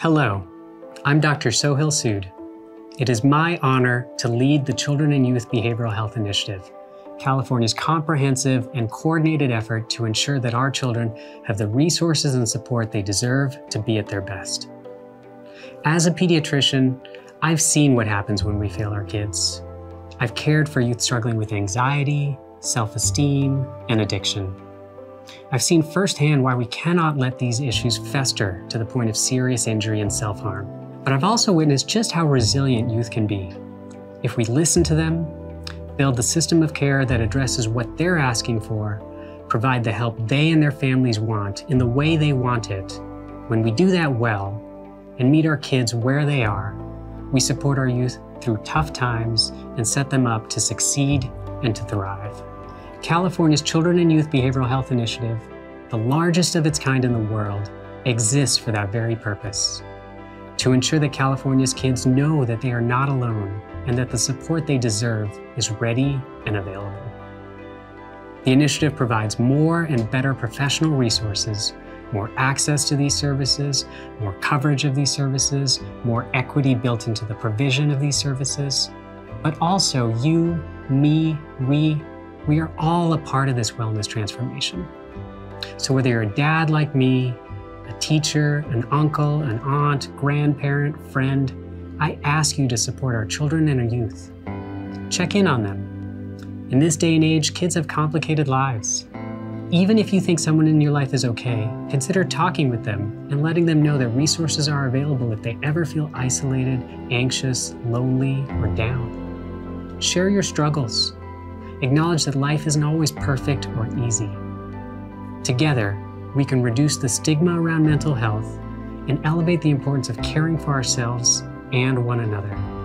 Hello, I'm Dr. Sohil Sud. It is my honor to lead the Children and Youth Behavioral Health Initiative, California's comprehensive and coordinated effort to ensure that our children have the resources and support they deserve to be at their best. As a pediatrician, I've seen what happens when we fail our kids. I've cared for youth struggling with anxiety, self esteem, and addiction. I've seen firsthand why we cannot let these issues fester to the point of serious injury and self harm. But I've also witnessed just how resilient youth can be. If we listen to them, build the system of care that addresses what they're asking for, provide the help they and their families want in the way they want it, when we do that well and meet our kids where they are, we support our youth through tough times and set them up to succeed and to thrive. California's Children and Youth Behavioral Health Initiative, the largest of its kind in the world, exists for that very purpose to ensure that California's kids know that they are not alone and that the support they deserve is ready and available. The initiative provides more and better professional resources, more access to these services, more coverage of these services, more equity built into the provision of these services, but also you, me, we, we are all a part of this wellness transformation. So whether you're a dad like me, a teacher, an uncle, an aunt, grandparent, friend, I ask you to support our children and our youth. Check in on them. In this day and age, kids have complicated lives. Even if you think someone in your life is okay, consider talking with them and letting them know that resources are available if they ever feel isolated, anxious, lonely, or down. Share your struggles. Acknowledge that life isn't always perfect or easy. Together, we can reduce the stigma around mental health and elevate the importance of caring for ourselves and one another.